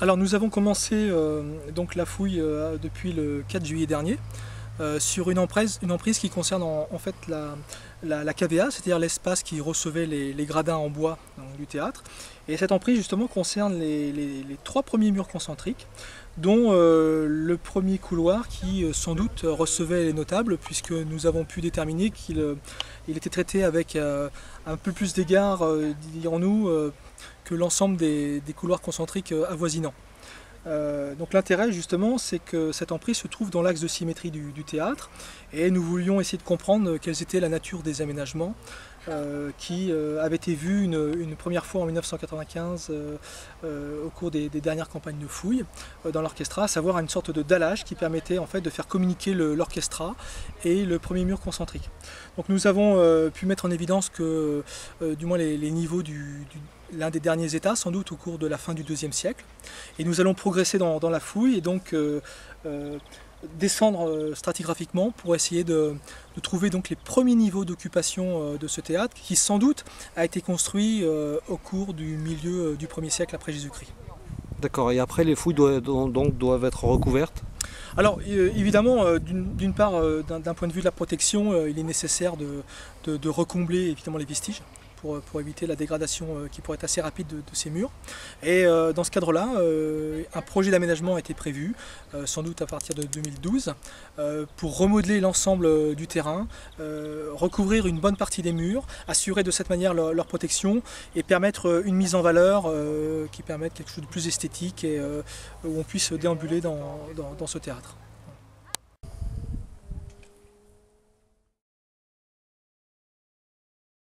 Alors nous avons commencé euh, donc la fouille euh, depuis le 4 juillet dernier euh, sur une emprise, qui concerne en, fait la, la, KVA, c'est-à-dire l'espace qui recevait les, gradins en bois du théâtre. Et cette emprise justement concerne les, trois premiers murs concentriques, dont euh, le premier couloir qui euh, sans doute recevait les notables, puisque nous avons pu déterminer qu'il il était traité avec un peu plus d'égard, dirons-nous, que l'ensemble des, des couloirs concentriques avoisinants. Euh, donc l'intérêt justement c'est que cette emprise se trouve dans l'axe de symétrie du, théâtre. Et nous voulions essayer de comprendre quelles étaient la nature des aménagements euh, qui euh, avaient été vus une, première fois en 1995 euh, au cours des, dernières campagnes de fouilles dans l'orchestra, à savoir une sorte de dallage qui permettait en fait de faire communiquer l'orchestra et le premier mur concentrique. Donc nous avons pu mettre en évidence que du moins les, niveaux du- l'un des derniers états, sans doute au cours de la fin du deuxième siècle. Et nous allons progresser dans, la fouille et donc descendre euh, stratigraphiquement pour essayer de, de trouver donc les premiers niveaux d'occupation euh, de ce théâtre, qui sans doute a été construit euh, au cours du milieu du 1er siècle après Jésus-Christ. D'accord, et après les fouilles doivent, donc doivent être recouvertes? Alors évidemment, d'une part, d'un point de vue de la protection, il est nécessaire de, de- de recombler évidemment les vestiges pour, pour éviter la dégradation euh, qui pourrait être assez rapide de, ces murs. Et euh, dans ce cadre-là, euh, un projet d'aménagement a été prévu, euh, sans doute à partir de 2012, euh, pour remodeler l'ensemble euh, du terrain, euh, recouvrir une bonne partie des murs, assurer de cette manière leur, protection et permettre euh, une mise en valeur euh, qui permette quelque chose de plus esthétique et euh, où on puisse déambuler dans ce théâtre.